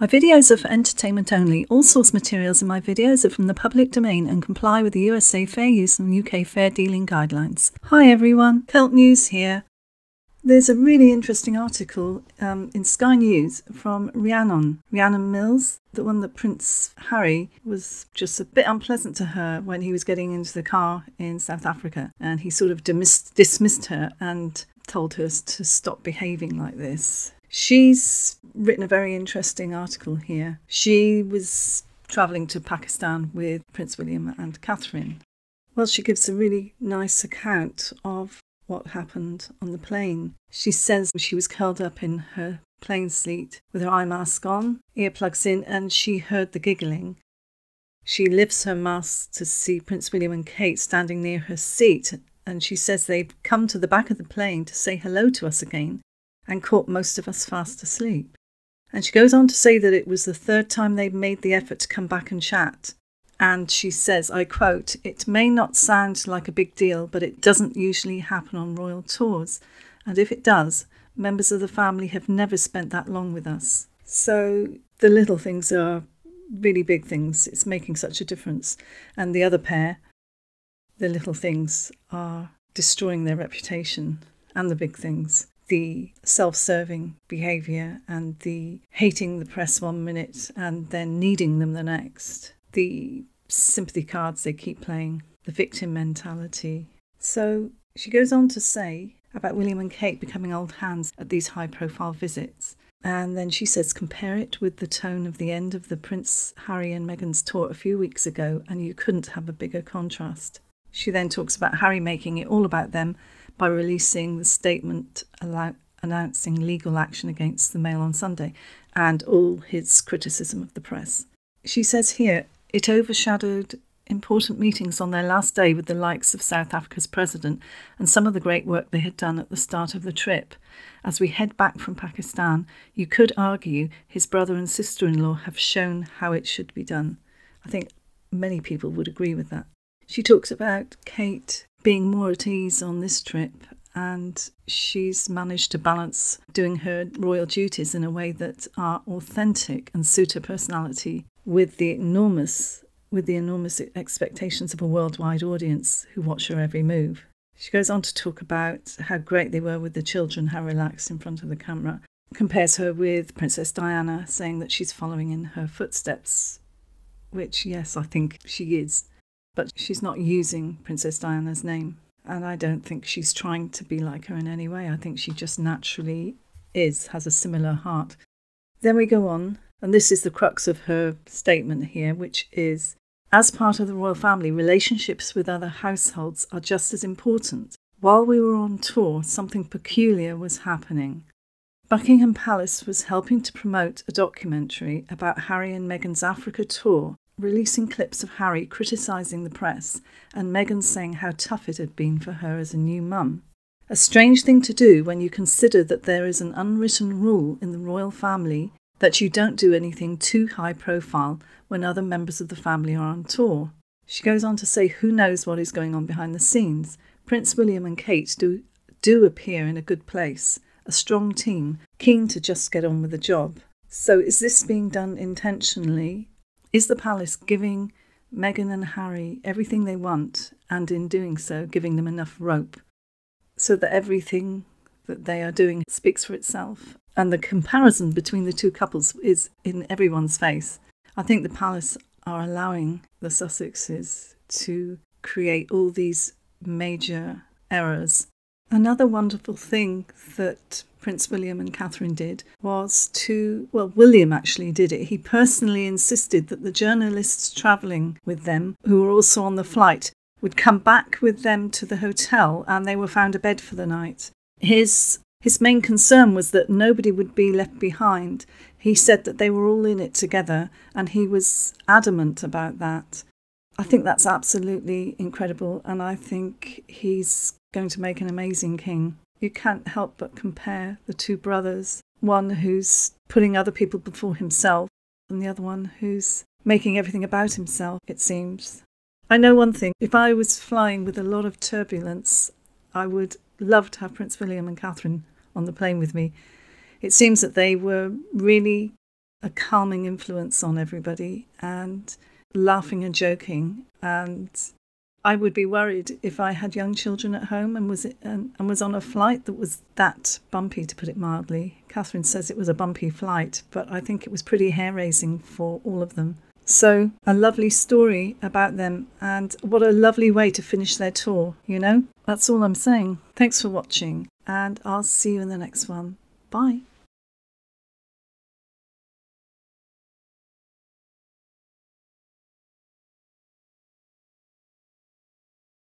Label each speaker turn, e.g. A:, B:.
A: My videos are for entertainment only. All source materials in my videos are from the public domain and comply with the USA Fair Use and UK Fair Dealing Guidelines. Hi everyone, Celt Views here. There's a really interesting article um, in Sky News from Rhiannon, Rhiannon Mills, the one that Prince Harry was just a bit unpleasant to her when he was getting into the car in South Africa. And he sort of dismissed, dismissed her and told her to stop behaving like this. She's written a very interesting article here. She was travelling to Pakistan with Prince William and Catherine. Well, she gives a really nice account of what happened on the plane. She says she was curled up in her plane seat with her eye mask on, earplugs in, and she heard the giggling. She lifts her mask to see Prince William and Kate standing near her seat, and she says they've come to the back of the plane to say hello to us again and caught most of us fast asleep. And she goes on to say that it was the third time they'd made the effort to come back and chat. And she says, I quote, It may not sound like a big deal, but it doesn't usually happen on royal tours. And if it does, members of the family have never spent that long with us. So the little things are really big things. It's making such a difference. And the other pair, the little things, are destroying their reputation and the big things the self serving behaviour and the hating the press one minute and then needing them the next, the sympathy cards they keep playing, the victim mentality. So she goes on to say about William and Kate becoming old hands at these high profile visits. And then she says, compare it with the tone of the end of the Prince Harry and Meghan's tour a few weeks ago, and you couldn't have a bigger contrast. She then talks about Harry making it all about them by releasing the statement allow- announcing legal action against the Mail on Sunday and all his criticism of the press. She says here it overshadowed important meetings on their last day with the likes of South Africa's president and some of the great work they had done at the start of the trip. As we head back from Pakistan, you could argue his brother and sister in law have shown how it should be done. I think many people would agree with that. She talks about Kate being more at ease on this trip and she's managed to balance doing her royal duties in a way that are authentic and suit her personality with the enormous with the enormous expectations of a worldwide audience who watch her every move. She goes on to talk about how great they were with the children, how relaxed in front of the camera. Compares her with Princess Diana, saying that she's following in her footsteps, which, yes, I think she is but she's not using Princess Diana's name. And I don't think she's trying to be like her in any way. I think she just naturally is, has a similar heart. Then we go on, and this is the crux of her statement here, which is as part of the royal family, relationships with other households are just as important. While we were on tour, something peculiar was happening. Buckingham Palace was helping to promote a documentary about Harry and Meghan's Africa tour releasing clips of Harry criticising the press and Meghan saying how tough it had been for her as a new mum. A strange thing to do when you consider that there is an unwritten rule in the royal family that you don't do anything too high profile when other members of the family are on tour. She goes on to say who knows what is going on behind the scenes. Prince William and Kate do, do appear in a good place, a strong team, keen to just get on with the job. So is this being done intentionally is the palace giving Meghan and Harry everything they want, and in doing so, giving them enough rope so that everything that they are doing speaks for itself? And the comparison between the two couples is in everyone's face. I think the palace are allowing the Sussexes to create all these major errors. Another wonderful thing that Prince William and Catherine did was to, well, William actually did it. He personally insisted that the journalists travelling with them, who were also on the flight, would come back with them to the hotel and they were found a bed for the night. His his main concern was that nobody would be left behind. He said that they were all in it together and he was adamant about that. I think that's absolutely incredible and I think he's going to make an amazing king you can't help but compare the two brothers one who's putting other people before himself, and the other one who's making everything about himself, it seems. I know one thing if I was flying with a lot of turbulence, I would love to have Prince William and Catherine on the plane with me. It seems that they were really a calming influence on everybody and laughing and joking. And I would be worried if I had young children at home and was and, and was on a flight that was that bumpy, to put it mildly. Catherine says it was a bumpy flight, but I think it was pretty hair raising for all of them. So, a lovely story about them, and what a lovely way to finish their tour, you know? That's all I'm saying. Thanks for watching, and I'll see you in the next one. Bye.